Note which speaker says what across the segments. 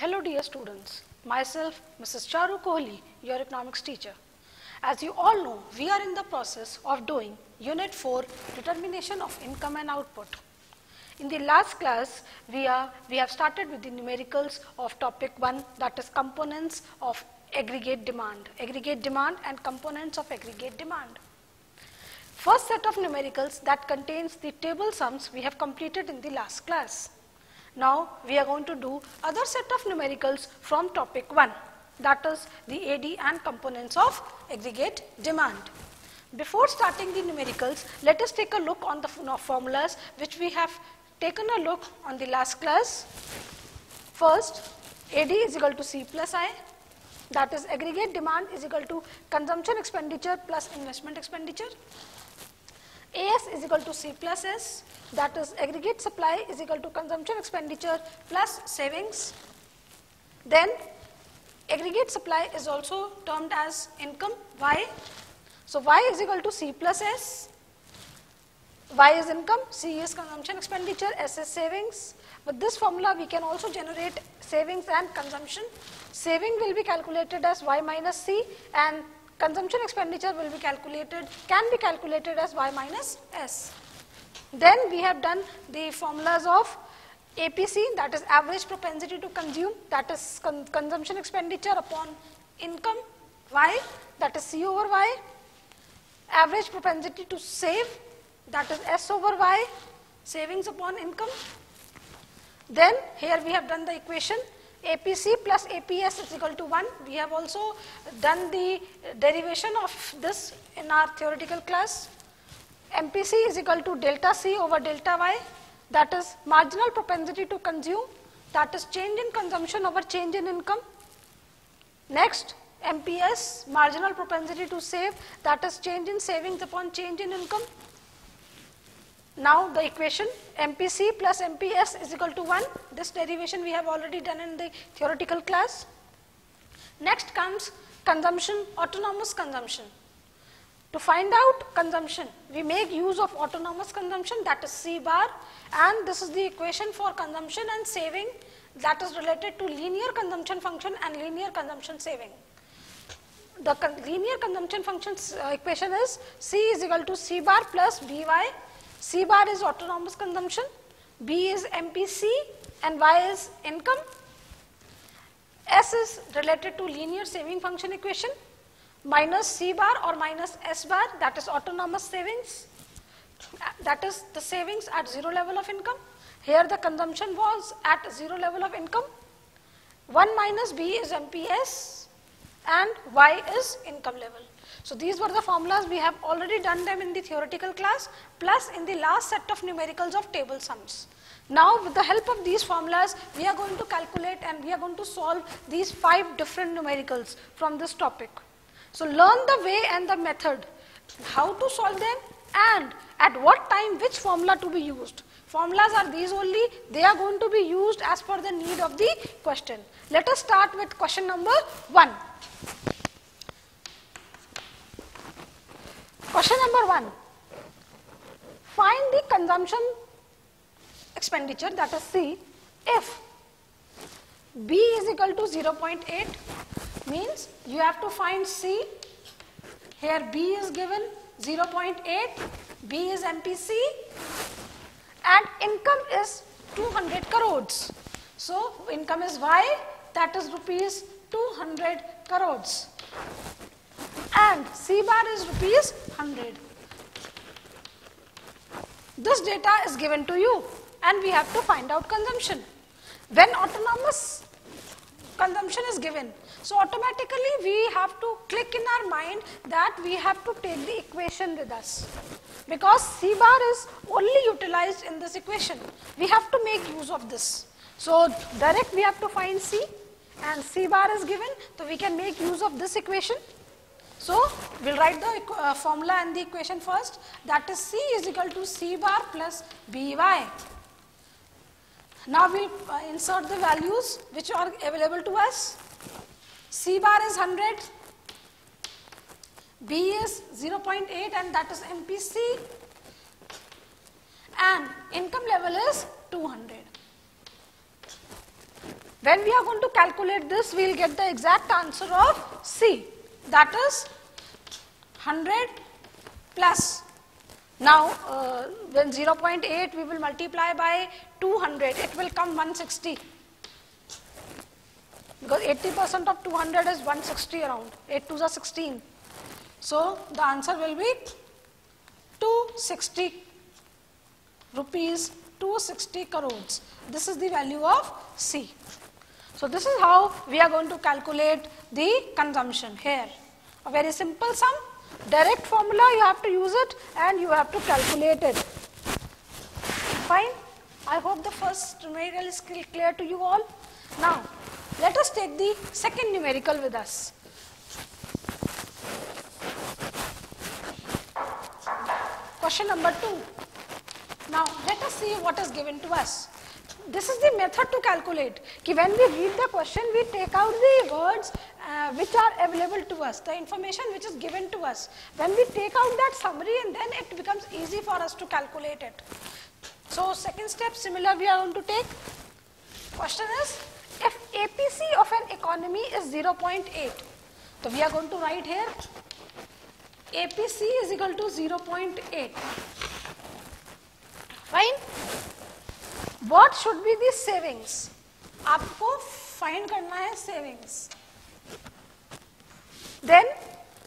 Speaker 1: Hello dear students, myself Mrs. Charu Kohli, your economics teacher. As you all know, we are in the process of doing Unit 4 Determination of Income and Output. In the last class, we, are, we have started with the numericals of topic 1 that is components of aggregate demand, aggregate demand and components of aggregate demand. First set of numericals that contains the table sums we have completed in the last class. Now we are going to do other set of numericals from topic 1 that is the AD and components of aggregate demand. Before starting the numericals, let us take a look on the formulas which we have taken a look on the last class. First, AD is equal to C plus I that is aggregate demand is equal to consumption expenditure plus investment expenditure. AS is equal to C plus S that is aggregate supply is equal to consumption expenditure plus savings. Then aggregate supply is also termed as income Y. So, Y is equal to C plus S, Y is income, C is consumption expenditure, S is savings. With this formula we can also generate savings and consumption. Saving will be calculated as Y minus C and consumption expenditure will be calculated, can be calculated as y minus s. Then we have done the formulas of APC that is average propensity to consume that is con consumption expenditure upon income y that is C over y, average propensity to save that is S over y, savings upon income. Then here we have done the equation APC plus APS is equal to 1. We have also done the derivation of this in our theoretical class. MPC is equal to delta C over delta Y that is marginal propensity to consume that is change in consumption over change in income. Next MPS marginal propensity to save that is change in savings upon change in income. Now the equation MPC plus MPS is equal to 1. This derivation we have already done in the theoretical class. Next comes consumption, autonomous consumption. To find out consumption, we make use of autonomous consumption that is C bar and this is the equation for consumption and saving that is related to linear consumption function and linear consumption saving. The con linear consumption function uh, equation is C is equal to C bar plus By C bar is autonomous consumption, B is MPC and Y is income. S is related to linear saving function equation minus C bar or minus S bar that is autonomous savings that is the savings at zero level of income. Here the consumption was at zero level of income. 1 minus B is MPS and Y is income level. So these were the formulas we have already done them in the theoretical class plus in the last set of numericals of table sums. Now with the help of these formulas we are going to calculate and we are going to solve these five different numericals from this topic. So learn the way and the method, how to solve them and at what time which formula to be used. Formulas are these only, they are going to be used as per the need of the question. Let us start with question number 1. Question number 1. Find the consumption expenditure that is C if B is equal to 0.8 means you have to find C. Here B is given 0.8, B is MPC and income is 200 crores. So income is Y that is rupees 200 crores and C bar is rupees 100. This data is given to you and we have to find out consumption. When autonomous consumption is given, so automatically we have to click in our mind that we have to take the equation with us because C bar is only utilized in this equation. We have to make use of this. So direct we have to find C and C bar is given, so we can make use of this equation. So, we will write the uh, formula and the equation first that is C is equal to C bar plus By. Now, we will uh, insert the values which are available to us. C bar is 100, B is 0.8 and that is MPC and income level is 200. When we are going to calculate this, we will get the exact answer of C. That is 100 plus. Now, uh, when 0.8 we will multiply by 200, it will come 160. Because 80% of 200 is 160 around, 8 to the 16. So, the answer will be 260 rupees 260 crores. This is the value of C. So, this is how we are going to calculate the consumption here. A very simple sum, direct formula you have to use it and you have to calculate it. Fine. I hope the first numerical is clear to you all. Now, let us take the second numerical with us. Question number 2. Now, let us see what is given to us. This is the method to calculate. Ki when we read the question, we take out the words uh, which are available to us, the information which is given to us. When we take out that summary and then it becomes easy for us to calculate it. So, second step similar we are going to take. Question is, if APC of an economy is 0.8, so we are going to write here APC is equal to 0.8. Fine What should be the savings? आपको find करना है savings. Then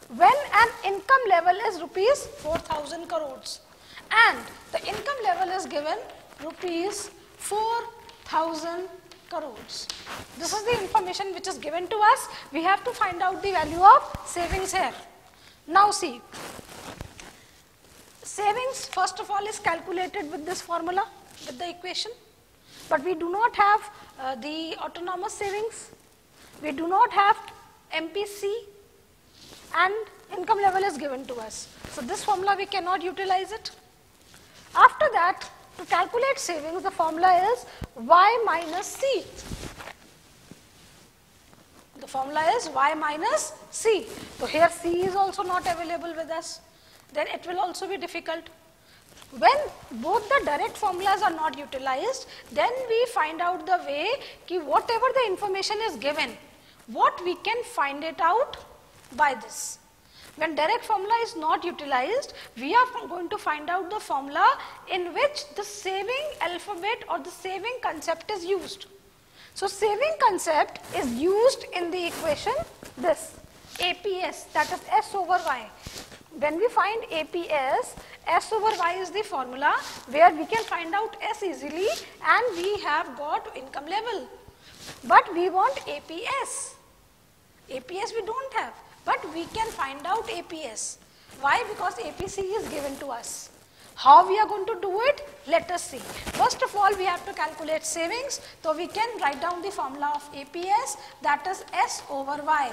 Speaker 1: when an income level is rupees 4000 crores and the income level is given rupees 4000 crores. This is the information which is given to us. We have to find out the value of savings here. Now see, savings first of all is calculated with this formula, with the equation. But we do not have uh, the autonomous savings, we do not have MPC and income level is given to us. So this formula we cannot utilize it. After that, to calculate savings, the formula is Y minus C. The formula is y minus c. So here c is also not available with us. Then it will also be difficult. When both the direct formulas are not utilized, then we find out the way ki whatever the information is given, what we can find it out by this. When direct formula is not utilized, we are going to find out the formula in which the saving alphabet or the saving concept is used. So, saving concept is used in the equation this APS that is S over Y. When we find APS, S over Y is the formula where we can find out S easily and we have got income level. But we want APS. APS we don't have, but we can find out APS. Why? Because APC is given to us. How we are going to do it? Let us see. First of all, we have to calculate savings. So, we can write down the formula of APS that is S over Y.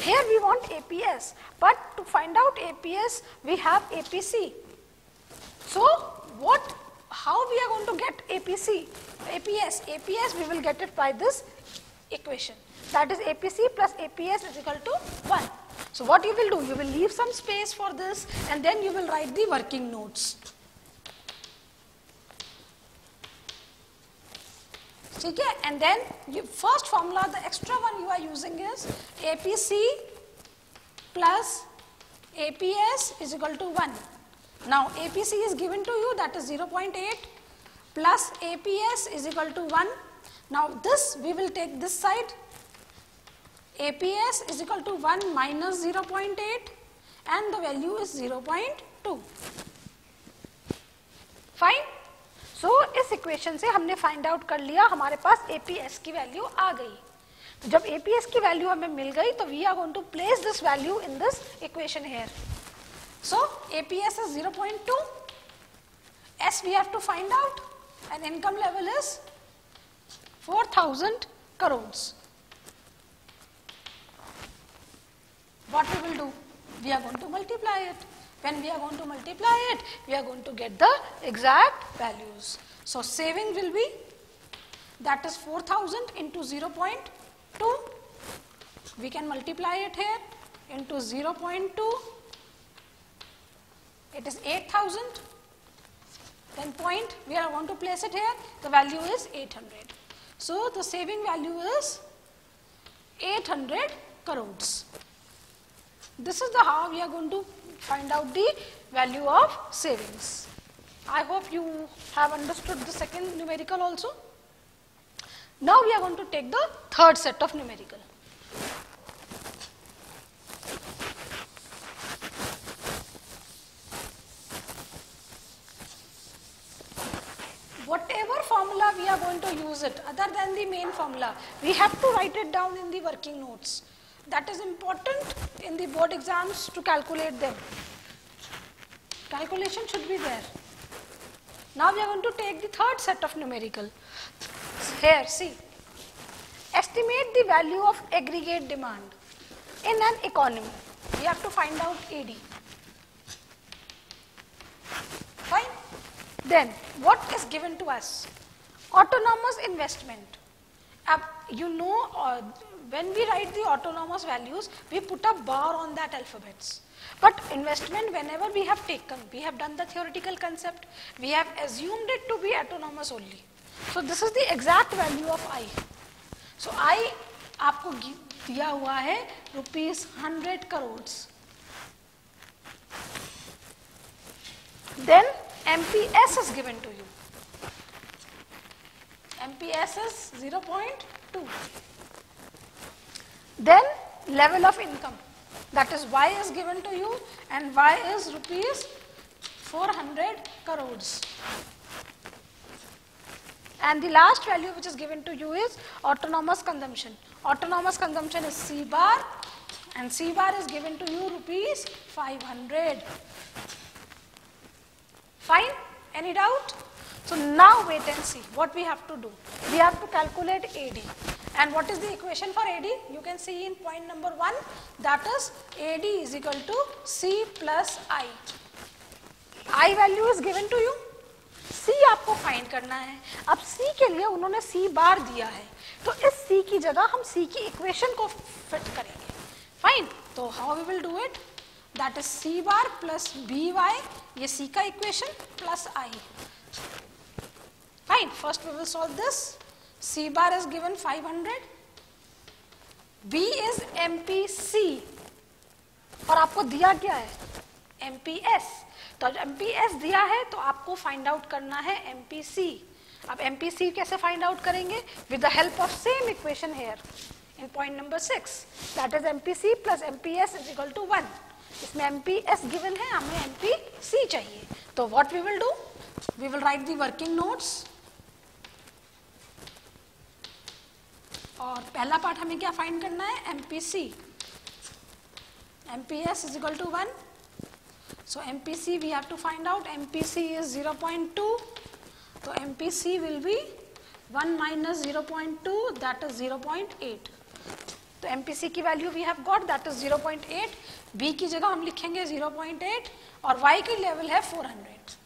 Speaker 1: Here we want APS, but to find out APS, we have APC. So, what, how we are going to get APC, APS? APS, we will get it by this equation. That is APC plus APS is equal to 1. So what you will do, you will leave some space for this and then you will write the working notes. Okay, and then you, first formula, the extra one you are using is APC plus APS is equal to 1. Now APC is given to you that is 0.8 plus APS is equal to 1. Now this we will take this side APS is equal to 1 minus 0.8 and the value is 0.2. Fine So so, इस equation से हमने find out कर लिया हमारे पास APS की value आ गई तो जब एपीएस की वैल्यू हमें मिल गई तो we are going to place this value in this equation here so APS is 0.2 S we have to find out and income level is 4000 crores. what we will do? We are going to multiply it. When we are going to multiply it, we are going to get the exact values. So, saving will be that is 4000 into 0.2. We can multiply it here into 0.2. It is 8000. Then point, we are going to place it here. The value is 800. So the saving value is 800 crores. This is the how we are going to find out the value of savings. I hope you have understood the second numerical also. Now we are going to take the third set of numerical. Whatever formula we are going to use it other than the main formula, we have to write it down in the working notes. That is important in the board exams to calculate them. Calculation should be there. Now we are going to take the third set of numerical. Here, see. Estimate the value of aggregate demand in an economy. We have to find out AD. Fine. Then, what is given to us? Autonomous investment. Uh, you know, uh, when we write the autonomous values, we put a bar on that alphabets. But investment, whenever we have taken, we have done the theoretical concept, we have assumed it to be autonomous only. So this is the exact value of I. So I आपको दिया हुआ है rupees hundred crore then MPS is given to you. MPS is 0.2. Then level of income. That is Y is given to you and Y is rupees 400 crores. And the last value which is given to you is autonomous consumption. Autonomous consumption is C bar and C bar is given to you rupees 500. Fine? Any doubt? So now wait and see what we have to do. We have to calculate AD. And what is the equation for AD? You can see in point number 1 that is AD is equal to C plus I. I value is given to you. C आपको find करना है अब C के लिए उन्होंने C बार दिया है तो इस C की जगह हम C की इक्वेशन को फिट करेंगे फाइन तो how we will do it that is C bar plus B Y ये C का equation plus I fine first we will solve this C bar is given 500 B is MPC और आपको दिया क्या है? MPS तो MPS दिया है तो आपको फाइंड आउट करना है MPC अब MPC कैसे फाइंड आउट करेंगे? With the help of same equation here in point number six that is MPC plus MPS is equal to one इसमें MPS गिवन है, हमें MPC चाहिए. तो what we will do we will write the working notes और पहला part हमें क्या find करना है? MPC MPS is equal to one so MPC we have to find out MPC is zero point two तो MPC will be one minus zero point two that is zero point eight तो MPC की value we have got that is zero point eight B की जगह हम लिखेंगे zero point eight और Y की level है फोर हंड्रेड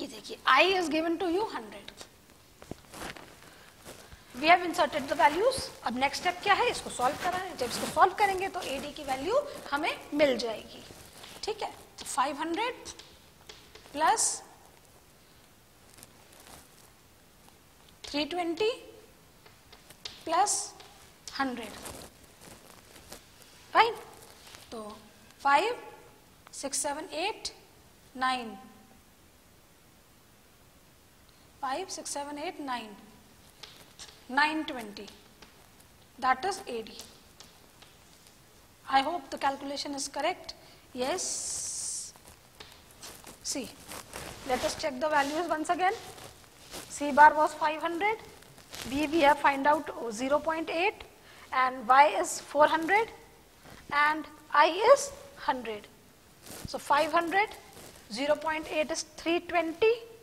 Speaker 1: ये देखिए I is given to you hundred we have inserted the values अब नेक्स्ट स्टेप क्या है? इसको सॉल्व करा है। जब इसको सॉल्व करेंगे तो एडी की वैल्यू हमें मिल जाएगी। ठीक है? तो 500 प्लस 320 प्लस 100 फाइन तो 5 6 7 8 9 5 6 7 8 9 920 that is AD. I hope the calculation is correct. Yes. See, let us check the values once again. C bar was 500, B we have find out 0.8 and Y is 400 and I is 100. So 500, 0.8 is 320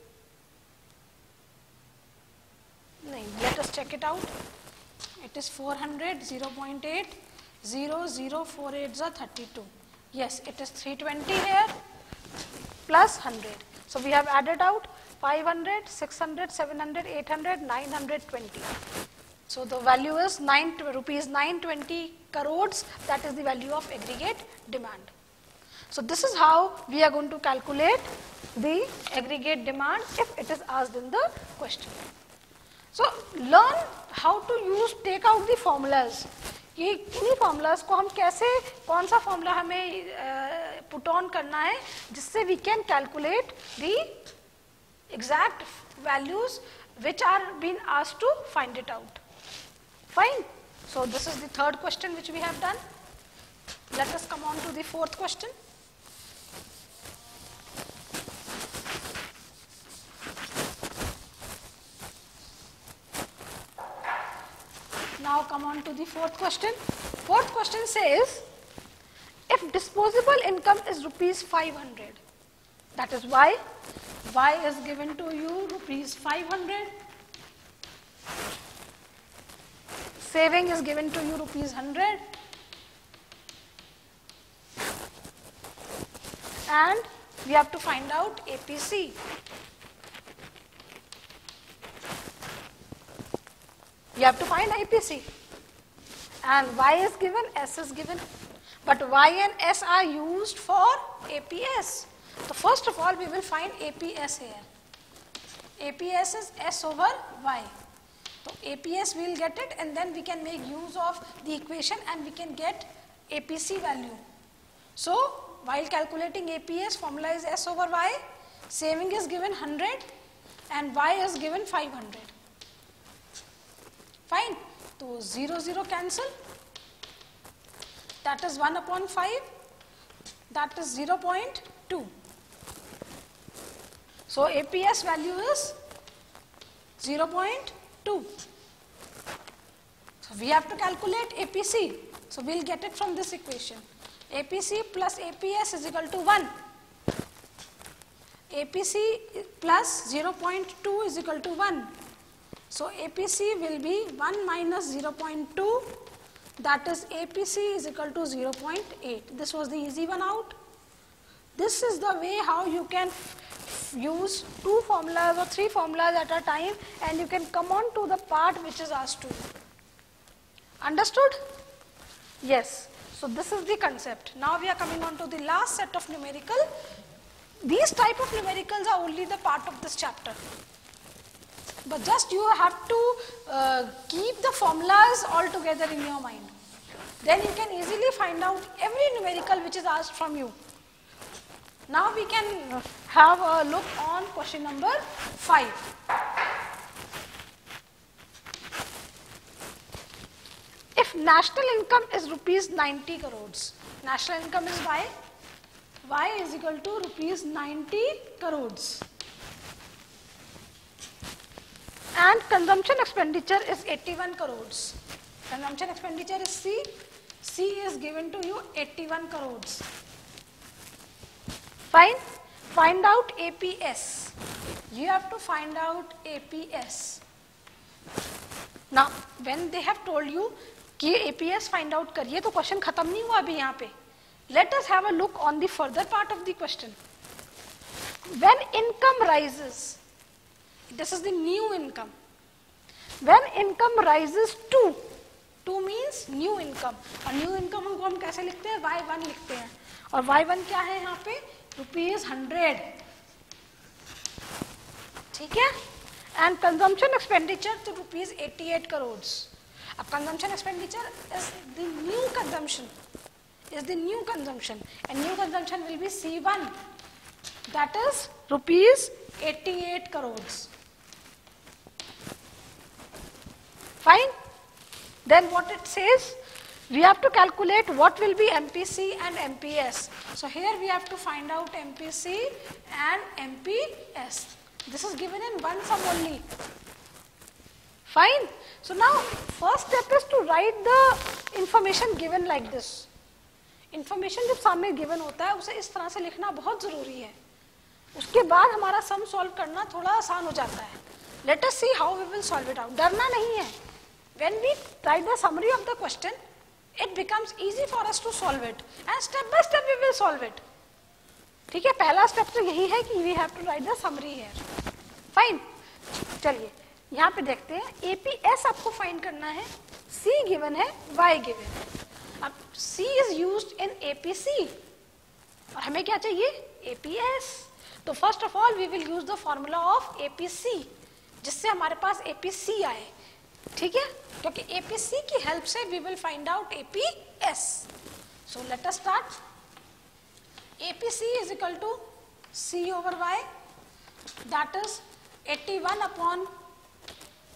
Speaker 1: check it out. It is 400 0 0.8 0 0 4 8 32 yes it is 320 here plus 100 so we have added out 500 600 700 800 920 so the value is 9 rupees 920 crores. That is the value of aggregate demand. So this is how we are going to calculate the aggregate demand if it is asked in the question so learn how to use take out the formulas कि इन्हीं formulas को हम कैसे, कौन सा formula हमें put on करना है, जिससे we can calculate the exact values which are been आज to find it out fine so this is third question which we have done let us come on to the fourth question Now come on to the fourth question. Fourth question says, if disposable income is rupees 500, that is y, y is given to you rupees 500, saving is given to you rupees 100, and we have to find out APC. You have to find APC. And Y is given, S is given. But Y and S are used for APS. So first of all, we will find APS here. APS is S over Y. So APS we will get it and then we can make use of the equation and we can get APC value. So while calculating APS, formula is S over Y, saving is given 100 and Y is given 500. Fine. So 0, 0 cancel. That is 1 upon 5. That is 0 0.2. So APS value is 0 0.2. So we have to calculate APC. So we'll get it from this equation. APC plus APS is equal to 1. APC plus 0.2 is equal to 1. So APC will be 1 minus 0.2 that is APC is equal to 0.8. This was the easy one out. This is the way how you can use two formulas or three formulas at a time and you can come on to the part which is asked to you. Understood? Yes. So this is the concept. Now we are coming on to the last set of numerical. These type of numericals are only the part of this chapter. But just you have to uh, keep the formulas all together in your mind. Then you can easily find out every numerical which is asked from you. Now we can have a look on question number 5. If national income is rupees 90 crores, national income is y, y is equal to rupees 90 crores And consumption expenditure is 81 crores. Consumption expenditure is C. C is given to you 81 crores. Fine. Find out APS. You have to find out APS. Now, when they have told you कि APS find out करिए तो question खत्म नहीं हुआ अभी यहाँ पे Let us have a look on the further part of the question. When income rises, This is the new income. When income rises to, two means new income और new income हमको हम कैसे लिखते हैं? वाई वन लिखते हैं। और Y one क्या है यहाँ पे? रुपीज़ हंड्रेड ठीक है? एंड कंजम्पशन एक्सपेंडिचर तो रुपीज़ एटी एट करोड़ अब consumption expenditure is the new consumption is the new consumption and new consumption will be C one that is rupees eighty eight crore Fine. Then what it says we have to calculate what will be MPC and MPS. So here we have to find out MPC and MPS. This is given in one sum only. Fine. So now first step is to write the information given like this. Information जब सामने given होता है उसे इस तरह से लिखना बहुत ज़रूरी है उसके बाद हमारा सम सॉल्व करना थोड़ा आसान हो जाता है let us see how we will solve it out डरना नहीं है when we write the summary of the question, it becomes easy for us to solve it. And step by step we will solve it. ठीक है, पहला step तो यही है कि we have to write the summary here fine चलिए, यहाँ पे देखते हैं। एपीएस आपको फाइंड करना है। सी गिवन है वाई गिवन अब C is use in APC और हमें क्या चाहिए? एपीएस तो first of all we will use the formula of APC जिससे हमारे पास एपीसी आए। ठीक है? क्योंकि एपीसी की हेल्प से we will find out APS so let us start APC is equal to C over Y that is 81 upon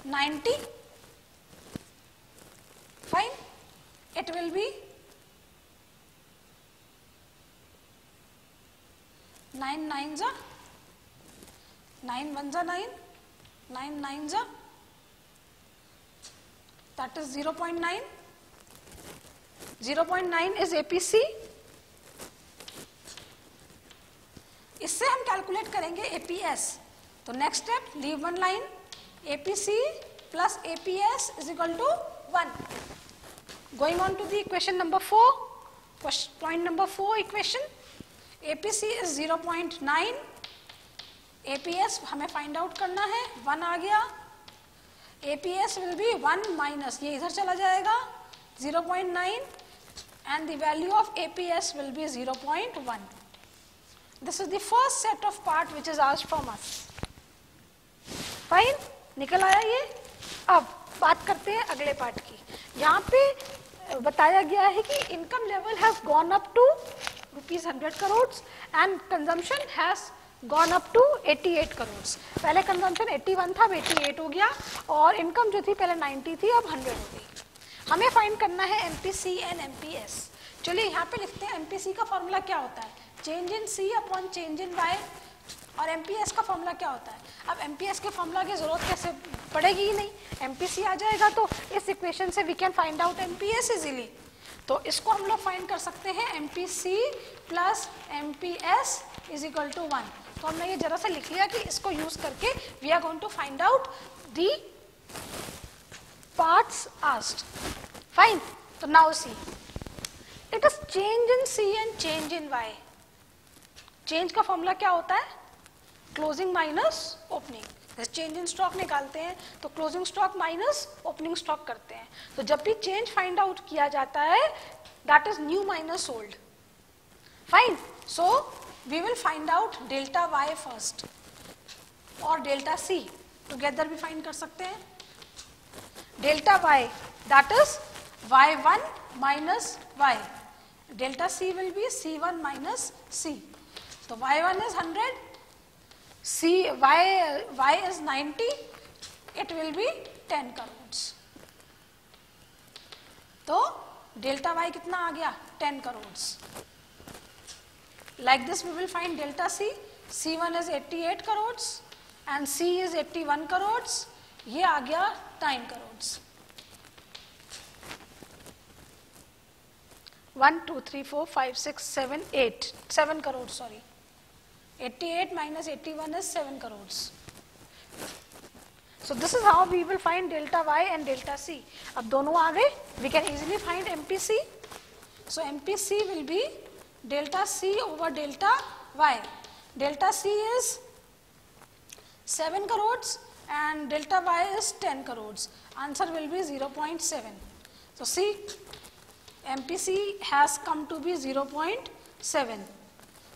Speaker 1: 90 fine. It will be 9 nines are 9 ones are 9 9 nines are that is 0.9 0.9 is apc इससे हम calculate करेंगे APS तो next step leave one line APC plus APS is equal to one going on to the number four point number four equation APC is 0.9 APS हमें find out करना है. One आ गया. APS will be 1 minus, ये इधर चला जाएगा, 0.9 and the value of APS will be 0.1. This is the first set of part which is asked from us. Fine? निकल आया ये? अब बात करते हैं अगले पार्ट की यहाँ पे बताया गया है कि income level has gone up to rupees hundred crore and consumption has gone up to 88 crore पहले कंजम्पशन 81 था, अब 88 हो गया और इनकम जो थी पहले 90 थी, अब 100 हो गई। हमें फाइंड करना है एमपीसी एंड एमपीएस चलिए यहाँ पे लिखते हैं एमपीसी का फॉर्मूला क्या होता है? Change in C upon change in Y और एमपीएस का फॉर्मूला क्या होता है? अब एमपीएस के फॉर्मूला की ज़रूरत कैसे पड़ेगी ही नहीं। एमपीसी आ जाएगा तो इस इक्वेशन से we can find out MPS easily तो इसको हम लोग फाइंड कर सकते हैं MPC plus M MPS is equal to one तो हमने ये जरा सा लिख लिया कि इसको यूज़ करके we are going to find out the parts asked fine तो now see it is change in C and change in Y change का फॉर्मूला क्या होता है? Closing minus opening change in stock निकालते हैं तो closing stock minus opening stock करते हैं. तो जब भी चेंज फाइंड आउट किया जाता है that is new minus old fine so we will find out delta y first or delta c. Together we find kar sakte hain Delta y that is y1 minus y. Delta c will be c1 minus c. So y1 is 100, c y y is 90. It will be 10 crores. तो delta y कितना आ गया 10 crore like this we will find delta c c1 is 88 crores and c is 81 crores ये आ गया 9 crores 1 2 3 4 5 6 7 8 7 crores sorry 88 minus 81 is 7 crores. So this is how we will find delta y and delta c. अब दोनों आ गए we can easily find MPC. So MPC will be delta c over delta y. Delta c is 7 crores and delta y is 10 crores. Answer will be 0.7. So see MPC has come to be 0.7.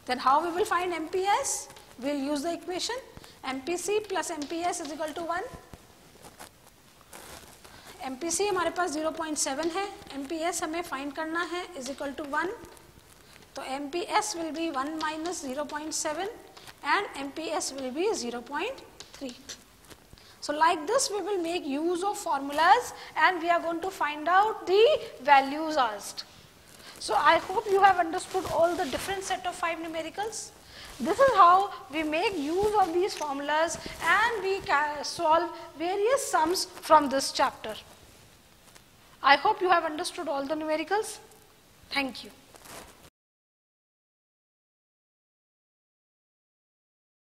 Speaker 1: Then how we will find MPS? We will use the equation MPC plus MPS is equal to 1. MPC हमारे पास 0.7 है MPS हमें find करना है is equal to 1 तो MPS will be 1 minus 0.7 and MPS will be 0.3. So like this we will make use of formulas and we are going to find out the values asked. So I hope you have understood all the different set of five numericals. This is how we make use of these formulas and we solve various sums from this chapter. I hope you have understood all the numericals. Thank you.